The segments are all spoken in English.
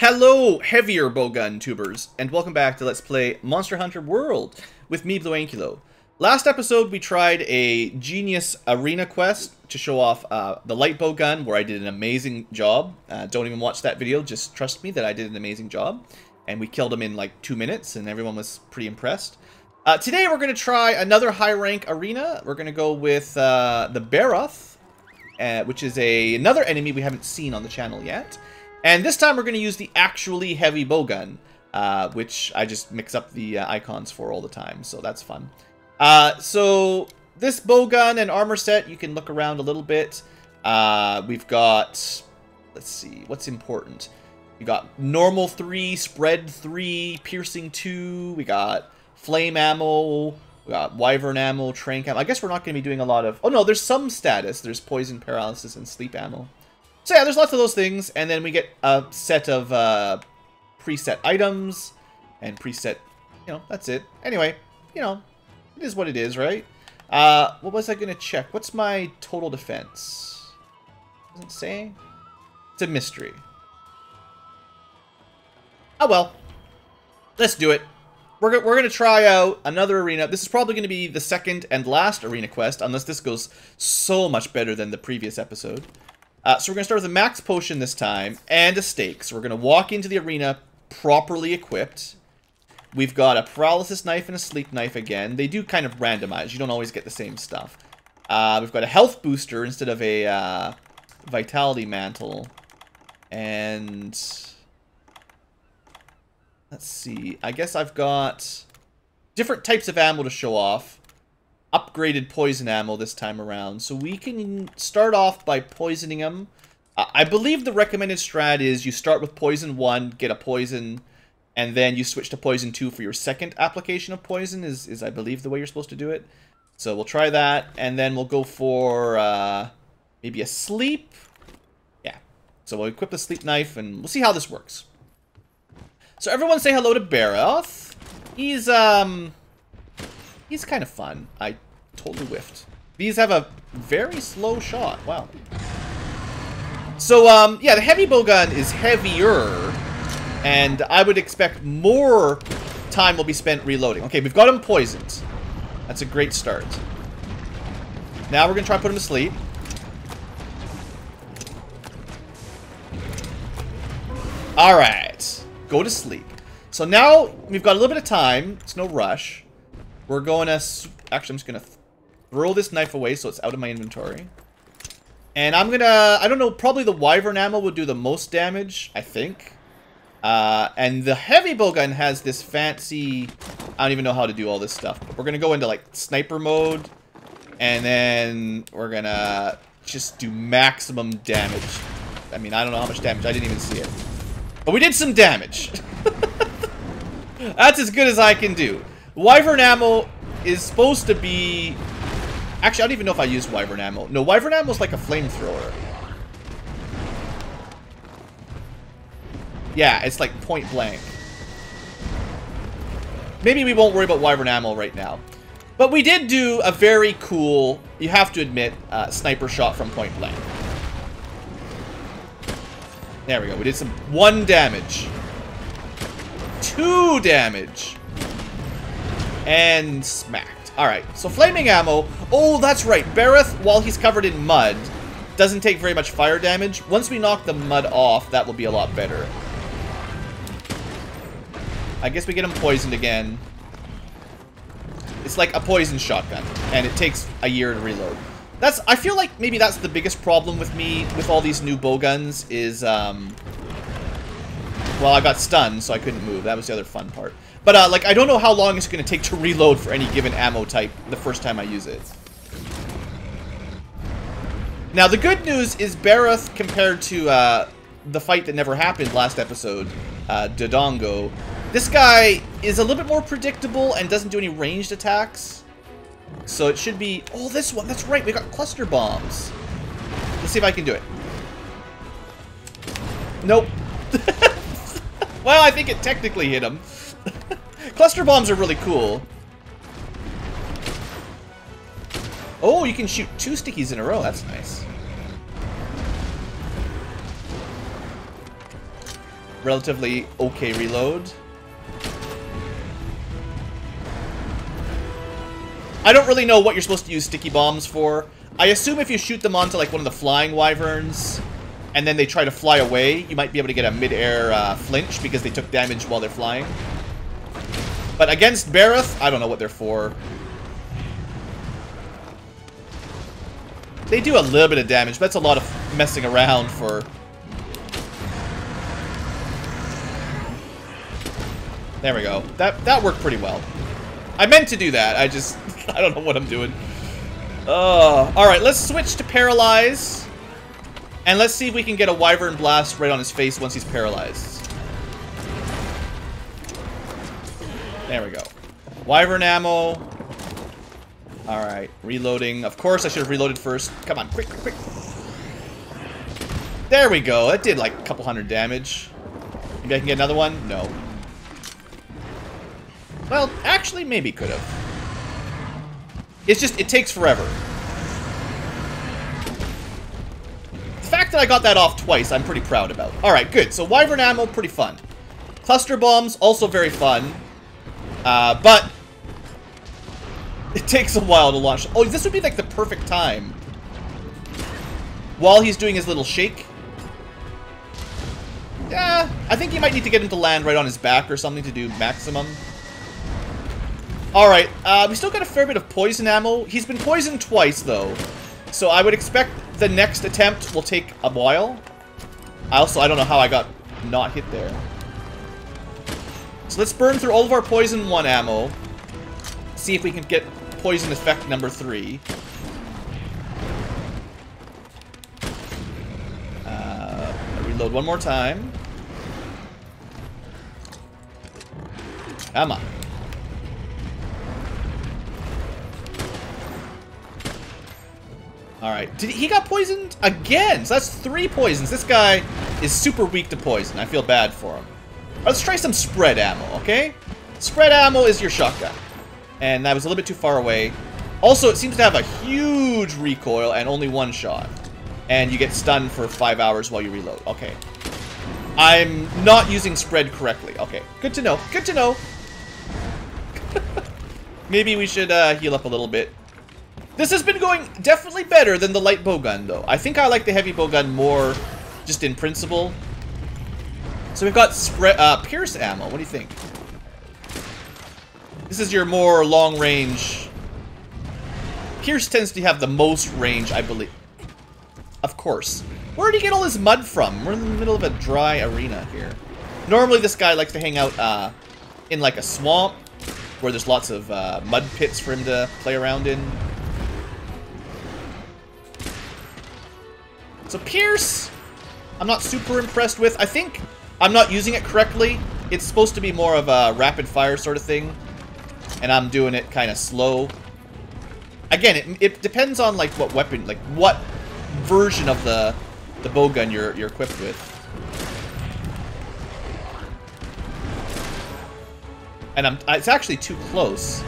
Hello, heavier bowgun tubers, and welcome back to Let's Play Monster Hunter World with me, Blue Ankylo. Last episode, we tried a genius arena quest to show off uh, the light bow gun, where I did an amazing job. Uh, don't even watch that video, just trust me that I did an amazing job. And we killed him in like two minutes, and everyone was pretty impressed. Uh, today, we're going to try another high-rank arena. We're going to go with uh, the Barroth, uh, which is a another enemy we haven't seen on the channel yet. And this time we're going to use the actually heavy bowgun, uh, which I just mix up the uh, icons for all the time, so that's fun. Uh, so this bowgun and armor set, you can look around a little bit. Uh, we've got, let's see, what's important? We got normal 3, spread 3, piercing 2, we got flame ammo, we got wyvern ammo, tranq ammo. I guess we're not going to be doing a lot of... Oh no, there's some status. There's poison, paralysis, and sleep ammo. So yeah, there's lots of those things, and then we get a set of uh, preset items and preset, you know, that's it. Anyway, you know, it is what it is, right? Uh, what was I going to check? What's my total defense? Does it say? It's a mystery. Oh well. Let's do it. We're, we're going to try out another arena. This is probably going to be the second and last arena quest, unless this goes so much better than the previous episode. Uh, so we're going to start with a max potion this time, and a stake. So we're going to walk into the arena properly equipped. We've got a paralysis knife and a sleep knife again. They do kind of randomize. You don't always get the same stuff. Uh, we've got a health booster instead of a uh, vitality mantle. And... Let's see. I guess I've got different types of ammo to show off upgraded poison ammo this time around. So we can start off by poisoning. Uh, I believe the recommended strat is you start with poison 1, get a poison, and then you switch to poison 2 for your second application of poison, is, is I believe the way you're supposed to do it. So we'll try that, and then we'll go for uh, maybe a sleep. Yeah. So we'll equip the sleep knife, and we'll see how this works. So everyone say hello to Barroth. He's, um... He's kind of fun. I totally whiffed. These have a very slow shot. Wow. So, um, yeah, the heavy bowgun is heavier, and I would expect more time will be spent reloading. Okay, we've got him poisoned. That's a great start. Now we're going to try to put him to sleep. Alright. Go to sleep. So now we've got a little bit of time. It's no rush. We're going to... Actually, I'm just going to throw this knife away so it's out of my inventory. And I'm going to... I don't know, probably the Wyvern ammo would do the most damage, I think. Uh, and the heavy bowgun has this fancy... I don't even know how to do all this stuff. But we're going to go into, like, sniper mode. And then we're going to just do maximum damage. I mean, I don't know how much damage. I didn't even see it. But we did some damage. That's as good as I can do. Wyvern ammo is supposed to be... Actually, I don't even know if I use Wyvern ammo. No, Wyvern ammo is like a flamethrower. Yeah, it's like point blank. Maybe we won't worry about Wyvern ammo right now. But we did do a very cool, you have to admit, uh, sniper shot from point blank. There we go. We did some one damage. Two damage. And smacked. Alright, so flaming ammo. Oh, that's right. Barroth, while he's covered in mud, doesn't take very much fire damage. Once we knock the mud off, that will be a lot better. I guess we get him poisoned again. It's like a poison shotgun, and it takes a year to reload. That's, I feel like maybe that's the biggest problem with me with all these new bowguns is, um, well, I got stunned, so I couldn't move. That was the other fun part. But, uh, like, I don't know how long it's going to take to reload for any given ammo type the first time I use it. Now, the good news is Barroth, compared to uh, the fight that never happened last episode, uh, Dodongo, this guy is a little bit more predictable and doesn't do any ranged attacks. So it should be... Oh, this one. That's right. We got cluster bombs. Let's see if I can do it. Nope. well, I think it technically hit him. Cluster bombs are really cool. Oh, you can shoot two stickies in a row. That's nice. relatively okay reload. I don't really know what you're supposed to use sticky bombs for. I assume if you shoot them onto like one of the flying wyverns, and then they try to fly away, you might be able to get a mid-air uh, flinch because they took damage while they're flying. But against Barroth, I don't know what they're for. They do a little bit of damage, but that's a lot of messing around for... There we go. That that worked pretty well. I meant to do that. I just... I don't know what I'm doing. Uh, Alright, let's switch to Paralyze. And let's see if we can get a Wyvern Blast right on his face once he's paralyzed. There we go. Wyvern ammo. Alright, reloading. Of course, I should have reloaded first. Come on, quick, quick. There we go. That did like a couple hundred damage. Maybe I can get another one? No. Well, actually, maybe could have. It's just, it takes forever. The fact that I got that off twice, I'm pretty proud about. Alright, good. So Wyvern ammo, pretty fun. Cluster bombs, also very fun. Uh, but it takes a while to launch. Oh, this would be like the perfect time. While he's doing his little shake. Yeah, I think you might need to get him to land right on his back or something to do maximum. Alright, uh, we still got a fair bit of poison ammo. He's been poisoned twice, though. So I would expect the next attempt will take a while. I also, I don't know how I got not hit there. So let's burn through all of our poison 1 ammo. See if we can get poison effect number 3. Uh, reload one more time. Come on. Alright. He got poisoned again? So that's three poisons. This guy is super weak to poison. I feel bad for him. Let's try some spread ammo, okay? Spread ammo is your shotgun. And that was a little bit too far away. Also, it seems to have a huge recoil and only one shot. And you get stunned for five hours while you reload. Okay. I'm not using spread correctly. Okay, good to know. Good to know. Maybe we should uh, heal up a little bit. This has been going definitely better than the light bowgun, though. I think I like the heavy bowgun more just in principle. So we've got uh, Pierce ammo. What do you think? This is your more long range. Pierce tends to have the most range, I believe. Of course. Where did he get all this mud from? We're in the middle of a dry arena here. Normally this guy likes to hang out uh, in like a swamp where there's lots of uh, mud pits for him to play around in. So Pierce, I'm not super impressed with. I think I'm not using it correctly. It's supposed to be more of a rapid fire sort of thing. And I'm doing it kind of slow. Again, it, it depends on like what weapon, like what version of the the bowgun you're you're equipped with. And I'm it's actually too close.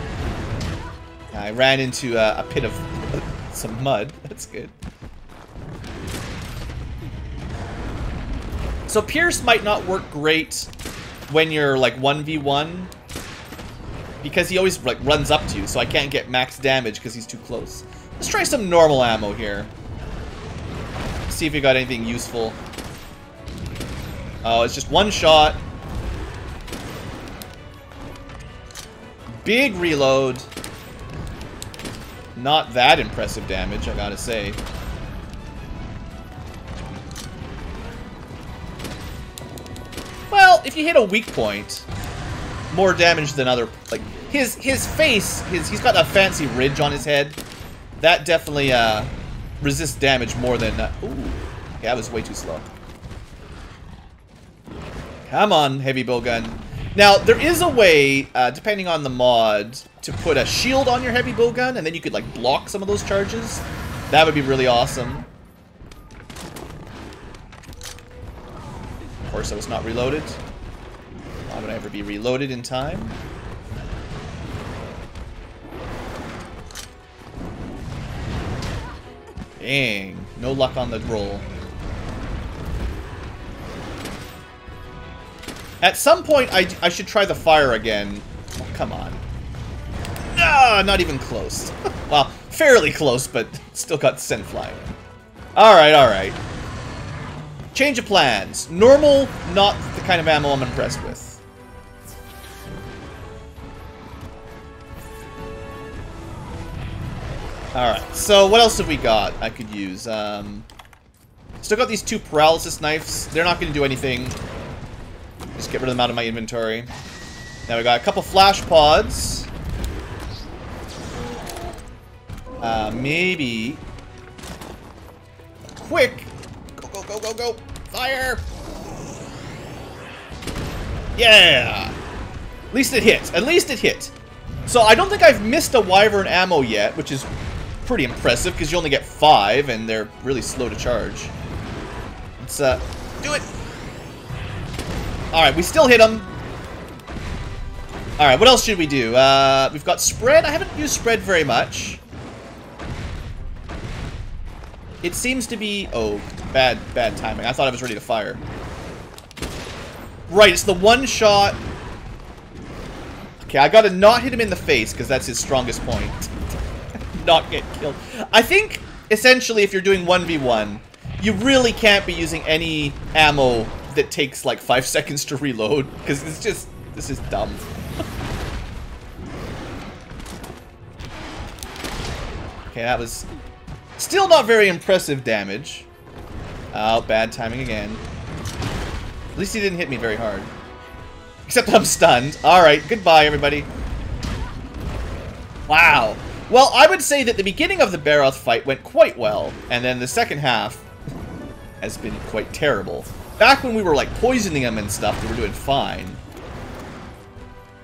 I ran into a, a pit of some mud. That's good. So Pierce might not work great when you're like 1v1 because he always like runs up to you, so I can't get max damage because he's too close. Let's try some normal ammo here. See if we got anything useful. Oh, it's just one shot. Big reload. Not that impressive damage, I gotta say. If you hit a weak point, more damage than other like his his face, his he's got a fancy ridge on his head. That definitely uh resists damage more than uh, ooh. That was way too slow. Come on, heavy bowgun. Now, there is a way, uh, depending on the mod, to put a shield on your heavy bowgun, and then you could, like, block some of those charges. That would be really awesome. Of course, I was not reloaded. Ever be reloaded in time? Dang, no luck on the roll. At some point, I, I should try the fire again. Oh, come on. Ah, not even close. well, fairly close, but still got sent flying. Alright, alright. Change of plans. Normal, not the kind of ammo I'm impressed with. Alright, so what else have we got I could use? Um, still got these two paralysis knives. They're not going to do anything. Just get rid of them out of my inventory. Now we got a couple flash pods. Uh, maybe... Quick! Go, go, go, go, go! Fire! Yeah! At least it hit. At least it hit. So I don't think I've missed a Wyvern ammo yet, which is pretty impressive because you only get five and they're really slow to charge. Let's uh, do it. All right, we still hit them. All right, what else should we do? Uh, we've got spread. I haven't used spread very much. It seems to be... Oh, bad, bad timing. I thought I was ready to fire. Right, it's the one shot... Okay, I gotta not hit him in the face, because that's his strongest point. Not get killed. I think, essentially, if you're doing 1v1, you really can't be using any ammo that takes, like, 5 seconds to reload, because it's just... This is dumb. okay, that was Still not very impressive damage. Oh, bad timing again. At least he didn't hit me very hard. Except I'm stunned. Alright, goodbye, everybody. Wow. Well, I would say that the beginning of the Barroth fight went quite well, and then the second half has been quite terrible. Back when we were, like, poisoning them and stuff, we were doing fine.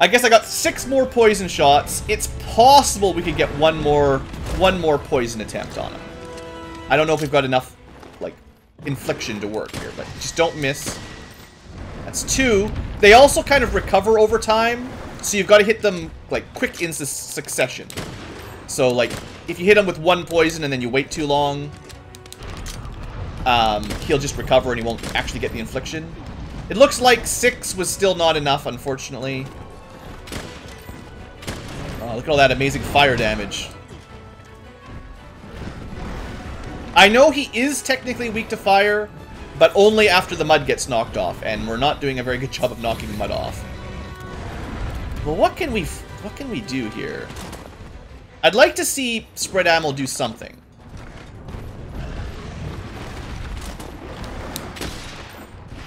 I guess I got six more poison shots. It's possible we could get one more one more poison attempt on him. I don't know if we've got enough, like, infliction to work here, but just don't miss. That's two. They also kind of recover over time, so you've got to hit them, like, quick in succession. So, like, if you hit him with one poison and then you wait too long, um, he'll just recover and he won't actually get the infliction. It looks like six was still not enough, unfortunately. Oh, look at all that amazing fire damage. I know he is technically weak to fire, but only after the mud gets knocked off, and we're not doing a very good job of knocking the mud off. Well, what can we what can we do here? I'd like to see Spread Ammo do something.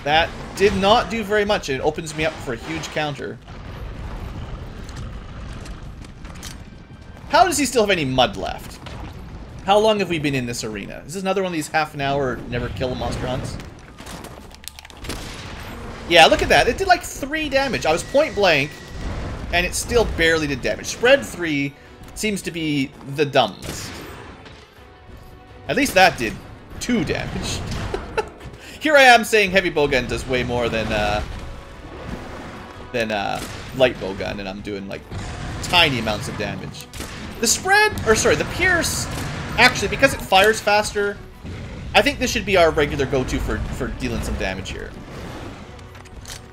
That did not do very much. It opens me up for a huge counter. How does he still have any mud left? How long have we been in this arena? Is this another one of these half an hour never kill monster hunts? Yeah, look at that. It did like three damage. I was point blank, and it still barely did damage. Spread three seems to be the dumbest. At least that did two damage. Here I am saying heavy bowgun does way more than uh, than uh, light bowgun, and I'm doing like tiny amounts of damage. The spread, or sorry, the pierce Actually, because it fires faster, I think this should be our regular go-to for, for dealing some damage here.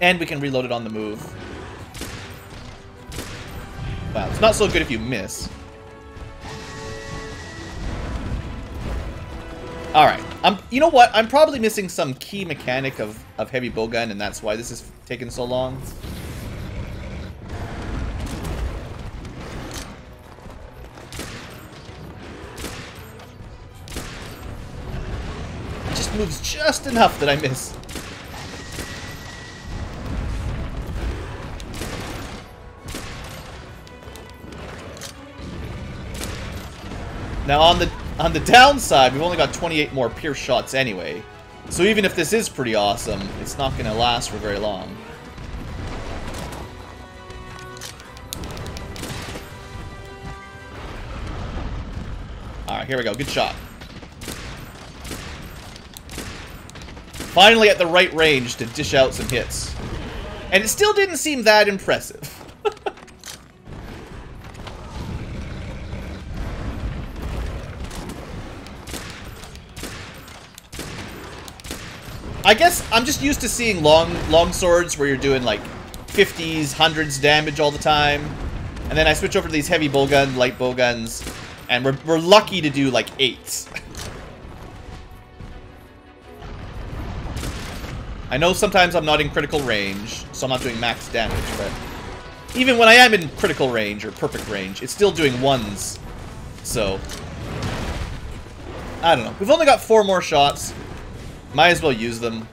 And we can reload it on the move. Wow, it's not so good if you miss. Alright, I'm, you know what? I'm probably missing some key mechanic of, of heavy bowgun, and that's why this is taking so long. It just moves just enough that I miss. Now on the on the downside, we've only got 28 more pierce shots anyway. So even if this is pretty awesome, it's not going to last for very long. Alright, here we go. Good shot. Finally at the right range to dish out some hits. And it still didn't seem that impressive. I guess I'm just used to seeing long long swords where you're doing like 50s, 100s damage all the time. And then I switch over to these heavy bowgun, light bowguns, and we're, we're lucky to do like 8s. I know sometimes I'm not in critical range, so I'm not doing max damage, but even when I am in critical range or perfect range, it's still doing ones. So, I don't know. We've only got four more shots. Might as well use them.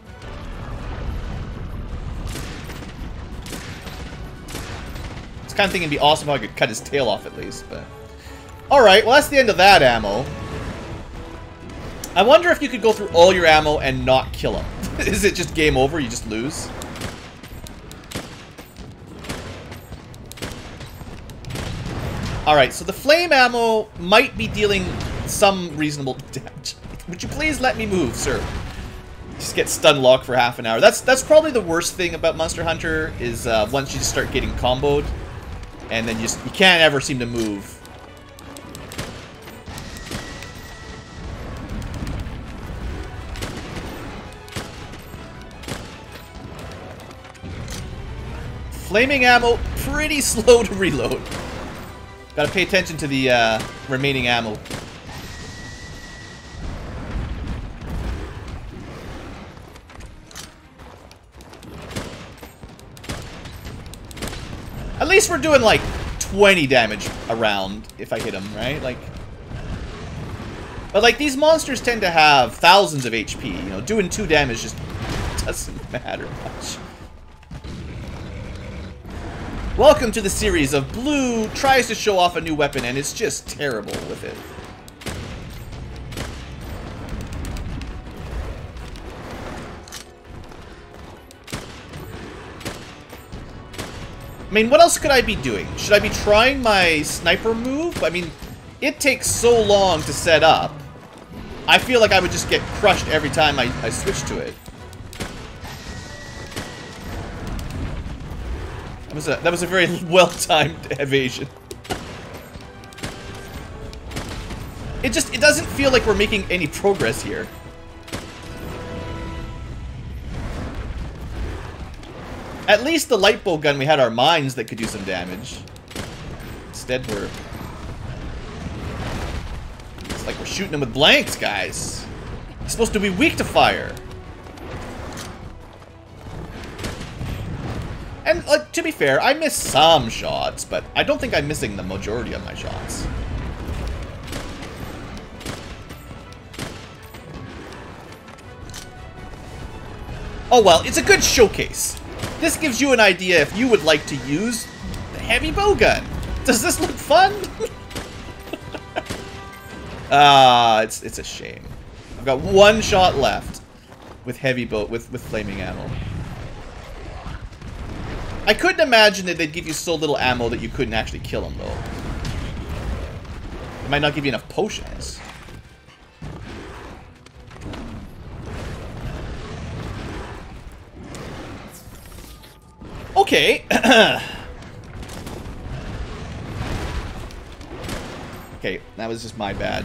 It's kind of thinking it'd be awesome if I could cut his tail off at least, but... Alright, well that's the end of that ammo. I wonder if you could go through all your ammo and not kill him. Is it just game over? You just lose? Alright, so the flame ammo might be dealing some reasonable damage. Would you please let me move, sir? Just get stun locked for half an hour. That's that's probably the worst thing about Monster Hunter is uh, once you just start getting comboed, and then you just, you can't ever seem to move. Flaming ammo, pretty slow to reload. Gotta pay attention to the uh, remaining ammo. Least we're doing like 20 damage around if I hit him, right? Like, but like these monsters tend to have thousands of HP. You know, doing two damage just doesn't matter much. Welcome to the series of Blue tries to show off a new weapon and it's just terrible with it. I mean, what else could I be doing? Should I be trying my sniper move? I mean, it takes so long to set up. I feel like I would just get crushed every time I, I switch to it. That was a, that was a very well-timed evasion. it just, it doesn't feel like we're making any progress here. At least the light gun, we had our mines that could do some damage. Instead, we're... It's like we're shooting them with blanks, guys. He's supposed to be weak to fire. And, like, to be fair, I miss some shots, but I don't think I'm missing the majority of my shots. Oh well, it's a good showcase. This gives you an idea if you would like to use the heavy bowgun. Does this look fun? ah, it's it's a shame. I've got one shot left with heavy boat with with flaming ammo. I couldn't imagine that they'd give you so little ammo that you couldn't actually kill them, though. They might not give you enough potions. Okay. okay, that was just my bad.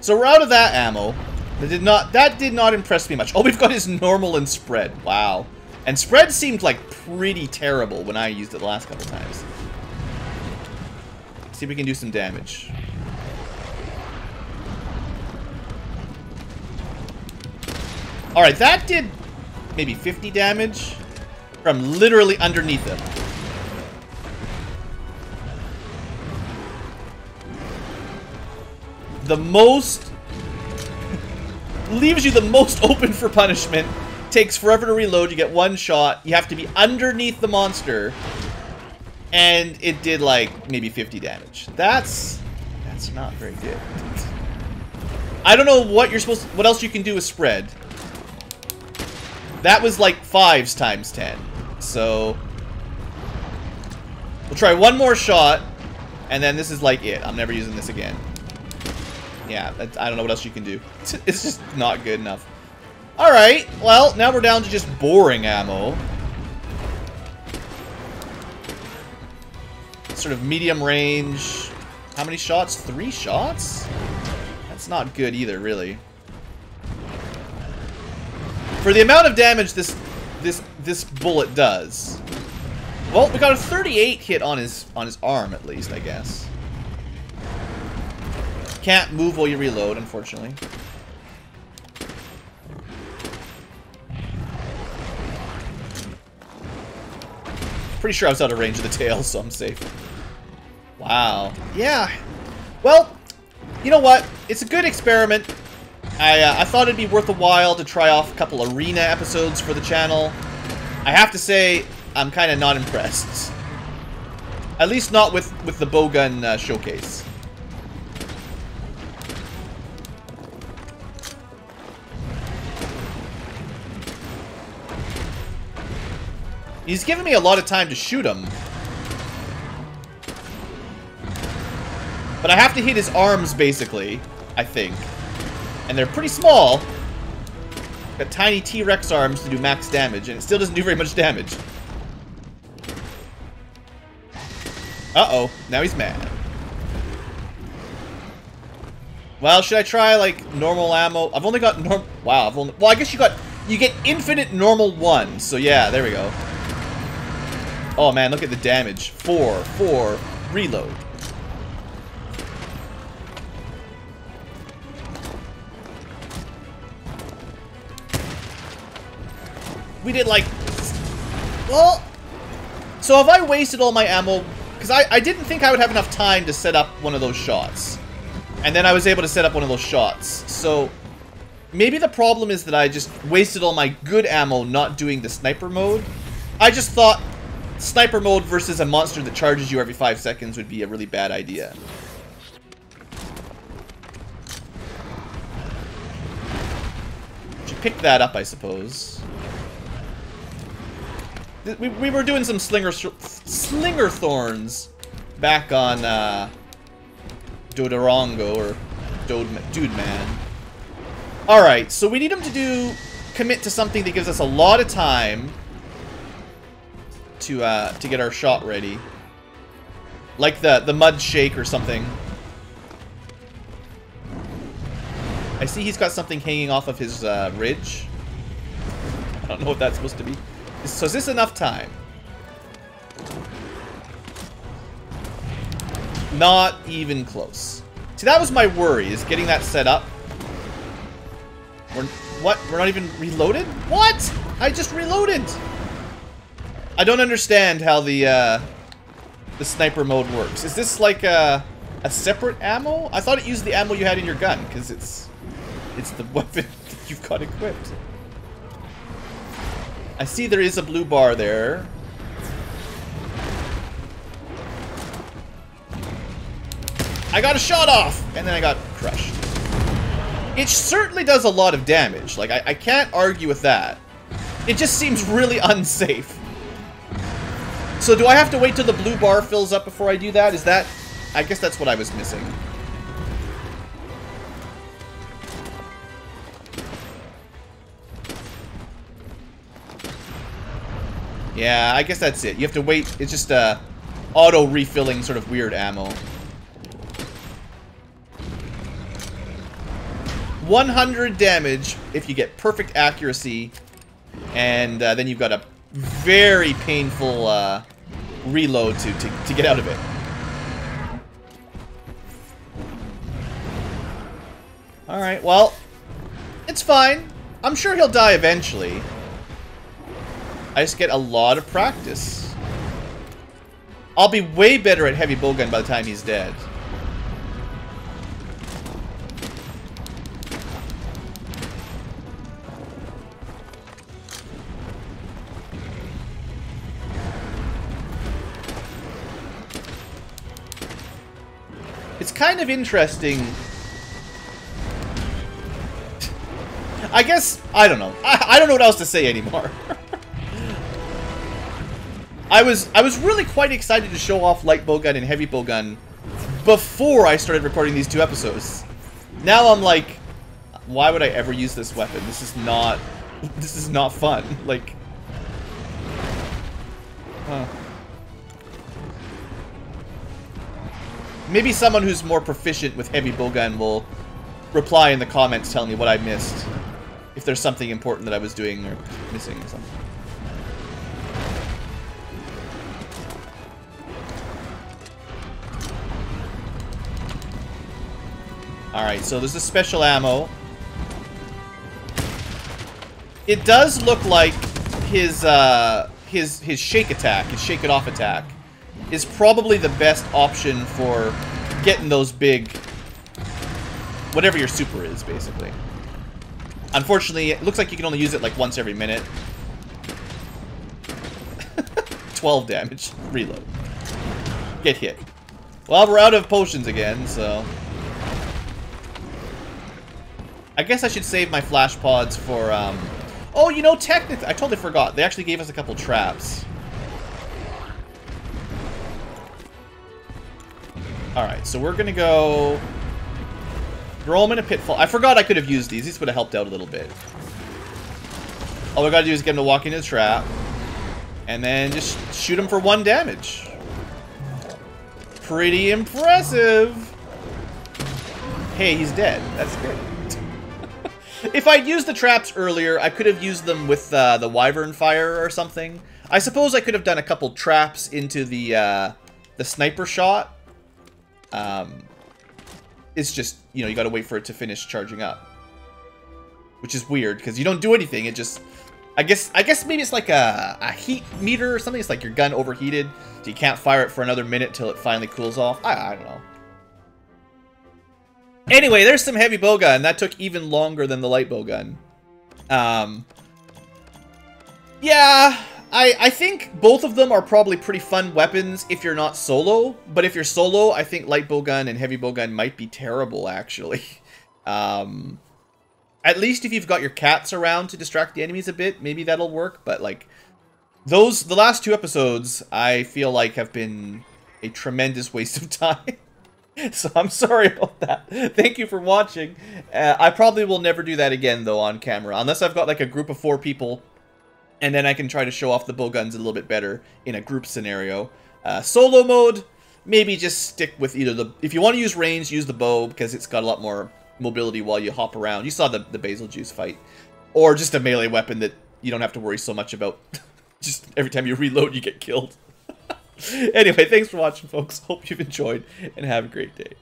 So we're out of that ammo. That did not that did not impress me much. All we've got is normal and spread. Wow. And spread seemed like pretty terrible when I used it the last couple times. see if we can do some damage. Alright, that did maybe 50 damage from literally underneath him. The most... leaves you the most open for punishment takes forever to reload. You get one shot. You have to be underneath the monster. And it did like maybe 50 damage. That's that's not very good. I don't know what you're supposed to, what else you can do with spread. That was like fives times 10. So we'll try one more shot and then this is like it. I'm never using this again. Yeah, I don't know what else you can do. It's just not good enough. Alright, well, now we're down to just boring ammo. Sort of medium range. How many shots? Three shots? That's not good either, really. For the amount of damage this this this bullet does. Well, we got a 38 hit on his on his arm at least, I guess. Can't move while you reload, unfortunately. Pretty sure I was out of range of the tail, so I'm safe. Wow. Yeah. Well, you know what? It's a good experiment. I, uh, I thought it'd be worth a while to try off a couple arena episodes for the channel. I have to say, I'm kind of not impressed. At least not with, with the bowgun uh, showcase. He's giving me a lot of time to shoot him. But I have to hit his arms, basically, I think. And they're pretty small. Got tiny T-Rex arms to do max damage, and it still doesn't do very much damage. Uh-oh, now he's mad. Well, should I try, like, normal ammo? I've only got norm- Wow, I've only- Well, I guess you got- You get infinite normal ones, so yeah, there we go. Oh man, look at the damage. Four, four, reload. We did like... Well... So have I wasted all my ammo? Because I, I didn't think I would have enough time to set up one of those shots. And then I was able to set up one of those shots. So... Maybe the problem is that I just wasted all my good ammo not doing the sniper mode. I just thought sniper mode versus a monster that charges you every five seconds would be a really bad idea. Should pick that up, I suppose. We, we were doing some slinger slinger thorns back on uh, Dodongo or Dode, Dude Man. Alright, so we need him to do commit to something that gives us a lot of time to uh, to get our shot ready. Like the, the mud shake or something. I see he's got something hanging off of his uh, ridge. I don't know what that's supposed to be. So is this enough time? Not even close. See, that was my worry, is getting that set up. We're, what? We're not even reloaded? What? I just reloaded! I don't understand how the uh, the sniper mode works. Is this like a, a separate ammo? I thought it used the ammo you had in your gun because it's it's the weapon you've got equipped. I see there is a blue bar there. I got a shot off, and then I got crushed. It certainly does a lot of damage. Like, I, I can't argue with that. It just seems really unsafe. So do I have to wait till the blue bar fills up before I do that? Is that... I guess that's what I was missing. Yeah, I guess that's it. You have to wait. It's just uh, auto-refilling sort of weird ammo. 100 damage if you get perfect accuracy. And uh, then you've got a very painful... Uh, reload to, to, to get out of it. Alright, well, it's fine. I'm sure he'll die eventually. I just get a lot of practice. I'll be way better at heavy bowgun by the time he's dead. It's kind of interesting. I guess, I don't know. I, I don't know what else to say anymore. I was I was really quite excited to show off light bowgun and heavy bowgun before I started recording these two episodes. Now I'm like, why would I ever use this weapon? This is not, this is not fun. Like, huh. Maybe someone who's more proficient with heavy bowgun will reply in the comments telling me what I missed. If there's something important that I was doing or missing or something. Alright, so there's a special ammo. It does look like his, uh, his, his shake attack, his shake it off attack, is probably the best option for getting those big, whatever your super is, basically. Unfortunately, it looks like you can only use it like once every minute. 12 damage. Reload. Get hit. Well, we're out of potions again, so... I guess I should save my flash pods for, um... Oh, you know, technically... I totally forgot. They actually gave us a couple traps. Alright, so we're gonna go... Throw them in a pitfall. I forgot I could have used these. These would have helped out a little bit. All we gotta do is get him to walk into the trap. And then just shoot him for one damage. Pretty impressive. Hey, he's dead. That's good. If I'd used the traps earlier, I could have used them with uh, the Wyvern Fire or something. I suppose I could have done a couple traps into the uh, the sniper shot. Um, it's just, you know, you gotta wait for it to finish charging up. Which is weird, because you don't do anything, it just... I guess I guess maybe it's like a, a heat meter or something. It's like your gun overheated, so you can't fire it for another minute till it finally cools off. I, I don't know. Anyway, there's some heavy bowgun. That took even longer than the light bowgun. Um, yeah, I, I think both of them are probably pretty fun weapons if you're not solo. But if you're solo, I think light bowgun and heavy bowgun might be terrible, actually. Um, at least if you've got your cats around to distract the enemies a bit, maybe that'll work. But, like, those, the last two episodes, I feel like have been a tremendous waste of time. so I'm sorry about that. Thank you for watching. Uh, I probably will never do that again, though, on camera. Unless I've got, like, a group of four people and then I can try to show off the bow guns a little bit better in a group scenario. Uh, solo mode, maybe just stick with either the... If you want to use range, use the bow, because it's got a lot more mobility while you hop around. You saw the, the Bazelgeuse fight. Or just a melee weapon that you don't have to worry so much about. just every time you reload, you get killed. anyway, thanks for watching, folks. Hope you've enjoyed, and have a great day.